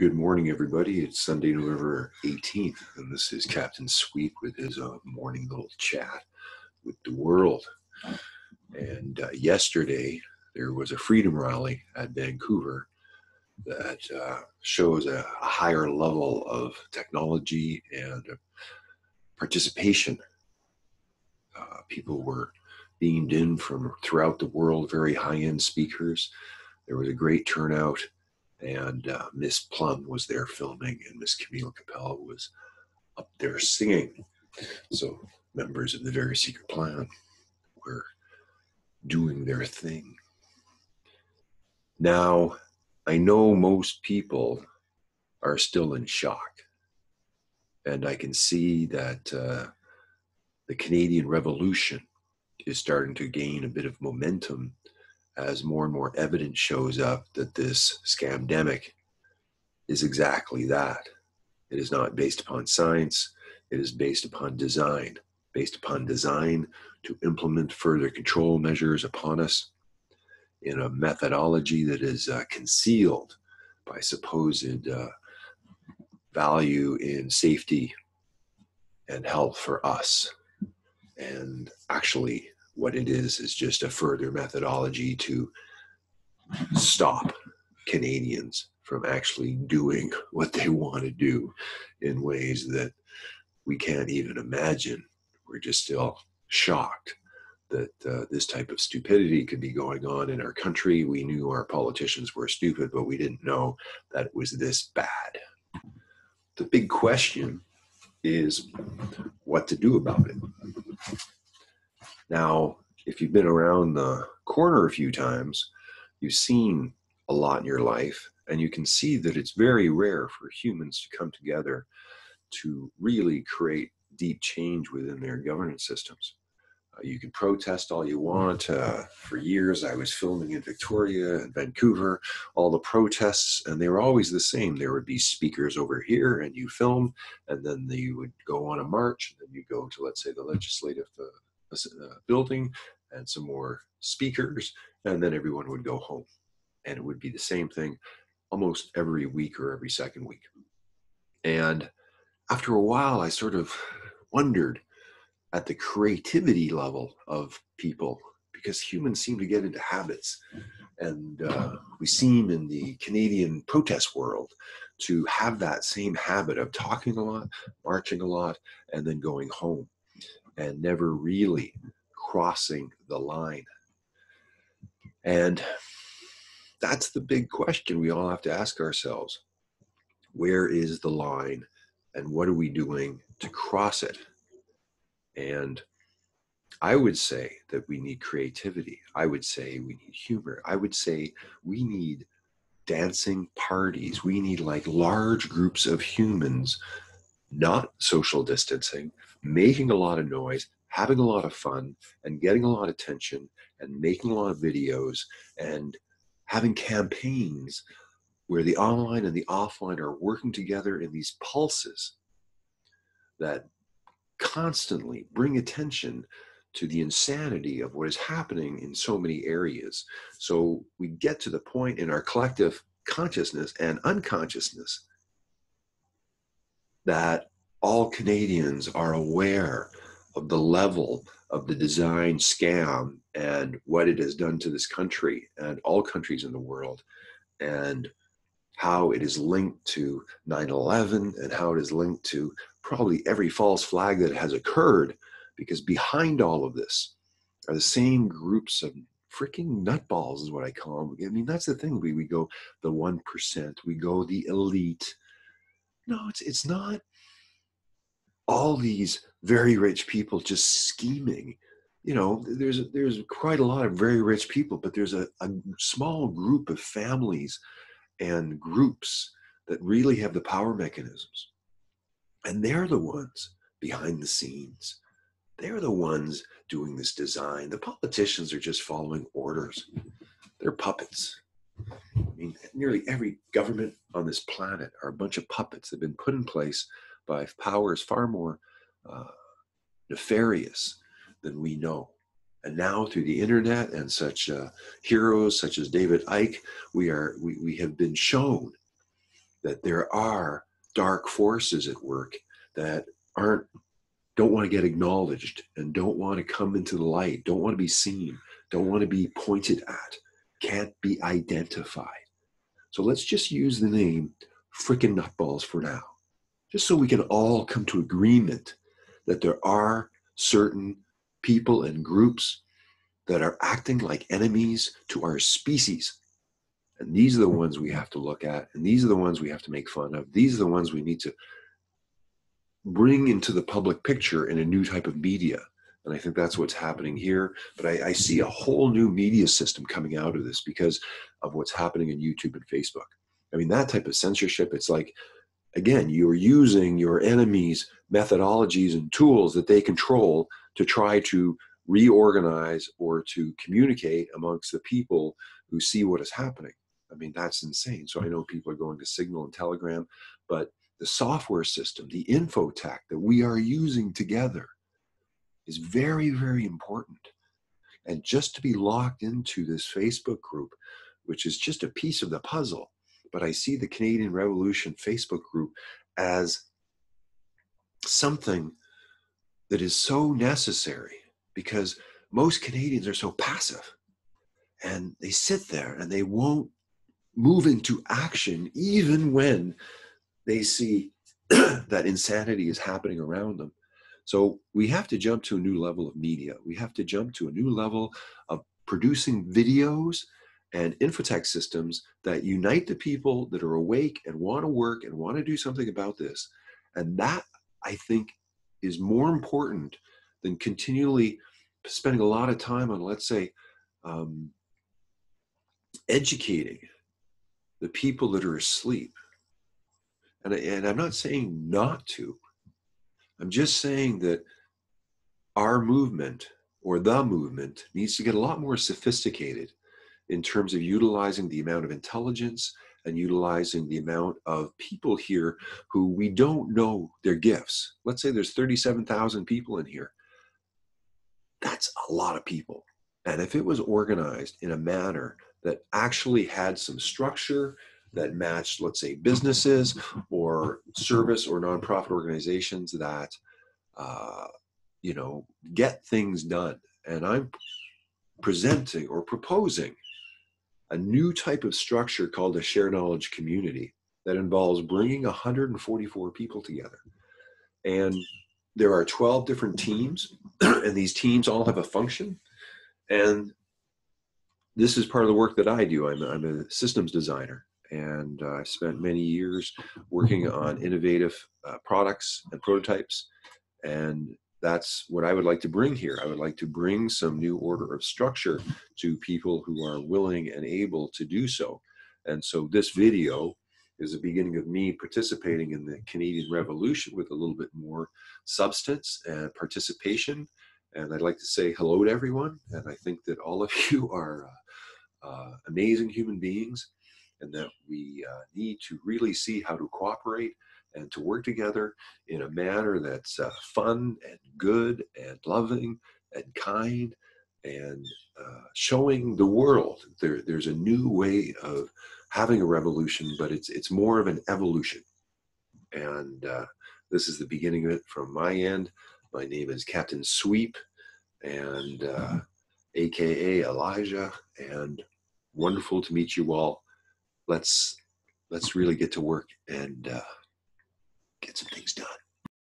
Good morning, everybody. It's Sunday, November 18th, and this is Captain Sweep with his uh, morning little chat with the world. And uh, yesterday, there was a freedom rally at Vancouver that uh, shows a, a, higher level of technology and participation. Uh, people were beamed in from throughout the world, very high end speakers. There was a great turnout and uh, Miss Plum was there filming, and Miss Camille Capella was up there singing. So members of the Very Secret Plan were doing their thing. Now, I know most people are still in shock, and I can see that uh, the Canadian Revolution is starting to gain a bit of momentum as more and more evidence shows up that this scamdemic is exactly that. It is not based upon science, it is based upon design, based upon design to implement further control measures upon us in a methodology that is uh, concealed by supposed uh, value in safety and health for us. And actually, what it is is just a further methodology to stop Canadians from actually doing what they want to do in ways that we can't even imagine. We're just still shocked that uh, this type of stupidity could be going on in our country. We knew our politicians were stupid, but we didn't know that it was this bad. The big question is what to do about it. Now, if you've been around the corner a few times, you've seen a lot in your life, and you can see that it's very rare for humans to come together to really create deep change within their governance systems. Uh, you can protest all you want. Uh, for years, I was filming in Victoria and Vancouver, all the protests, and they were always the same. There would be speakers over here, and you film, and then you would go on a march, and then you go to, let's say, the legislative uh, uh, building and some more speakers, and then everyone would go home. And it would be the same thing almost every week or every second week. And after a while, I sort of wondered at the creativity level of people because humans seem to get into habits. And uh, we seem in the Canadian protest world to have that same habit of talking a lot, marching a lot, and then going home and never really crossing the line. And that's the big question we all have to ask ourselves. Where is the line and what are we doing to cross it? And I would say that we need creativity. I would say we need humor. I would say we need dancing parties. We need like large groups of humans, not social distancing, making a lot of noise, having a lot of fun, and getting a lot of attention, and making a lot of videos, and having campaigns where the online and the offline are working together in these pulses that constantly bring attention to the insanity of what is happening in so many areas. So we get to the point in our collective consciousness and unconsciousness that all Canadians are aware of the level of the design scam and what it has done to this country and all countries in the world and how it is linked to 9-11 and how it is linked to probably every false flag that has occurred because behind all of this are the same groups of freaking nutballs is what i call them. I mean that's the thing. We, we go the 1% we go the elite no it's, it's not all these very rich people just scheming. You know there's there's quite a lot of very rich people but there's a, a small group of families and groups that really have the power mechanisms. And they're the ones behind the scenes. They're the ones doing this design. The politicians are just following orders. They're puppets i mean nearly every government on this planet are a bunch of puppets that have been put in place by powers far more uh, nefarious than we know. And now through the internet and such uh, heroes such as David Icke, we are we, we have been shown that there are dark forces at work that aren't don't want to get acknowledged and don't want to come into the light, don't want to be seen, don't want to be pointed at, can't be identified. So let's just use the name frickin' nutballs for now, just so we can all come to agreement that there are certain people and groups that are acting like enemies to our species. And these are the ones we have to look at, and these are the ones we have to make fun of. These are the ones we need to bring into the public picture in a new type of media. And I think that's what's happening here. But I, I, see a whole new media system coming out of this because of what's happening in YouTube and Facebook. I mean, that type of censorship, it's like, again, you're using your enemies' methodologies and tools that they control to try to reorganize or to communicate amongst the people who see what is happening. I mean, that's insane. So I know people are going to Signal and Telegram, but the software system, the infotech that we are using together is very, very important. And just to be locked into this Facebook group, which is just a piece of the puzzle, but I see the Canadian Revolution Facebook group as something that is so necessary because most Canadians are so passive and they sit there and they won't move into action even when they see that insanity is happening around them. So we have to jump to a new level of media. We have to jump to a new level of producing videos and infotech systems that unite the people that are awake and want to work and want to do something about this. And that, I think, is more important than continually spending a lot of time on, let's say, um, educating the people that are asleep and, and I'm not saying not to. I'm just saying that our movement or the movement needs to get a lot more sophisticated in terms of utilizing the amount of intelligence and utilizing the amount of people here who we don't know their gifts. Let's say there's 37,000 people in here. That's a lot of people. And if it was organized in a manner that actually had some structure that matched, let's say, businesses or service or nonprofit organizations that, uh, you know, get things done. And I'm presenting or proposing a new type of structure called a shared knowledge community that involves bringing 144 people together. And there are 12 different teams, and these teams all have a function. And this is part of the work that I do. I'm, I'm a systems designer and uh, I spent many years working on innovative uh, products and prototypes. And that's what I would like to bring here. I would like to bring some new order of structure to people who are willing and able to do so. And so this video is the beginning of me participating in the Canadian Revolution with a little bit more substance and participation. And I'd like to say hello to everyone. And I think that all of you are uh, uh amazing human beings and that we uh, need to really see how to cooperate and to work together in a manner that's uh, fun and good and loving and kind and uh, showing the world there, there's a new way of having a revolution, but it's it's more of an evolution. And uh, this is the beginning of it from my end. My name is Captain Sweep, and AKA uh, Elijah, and wonderful to meet you all let's let's really get to work and uh, get some things done.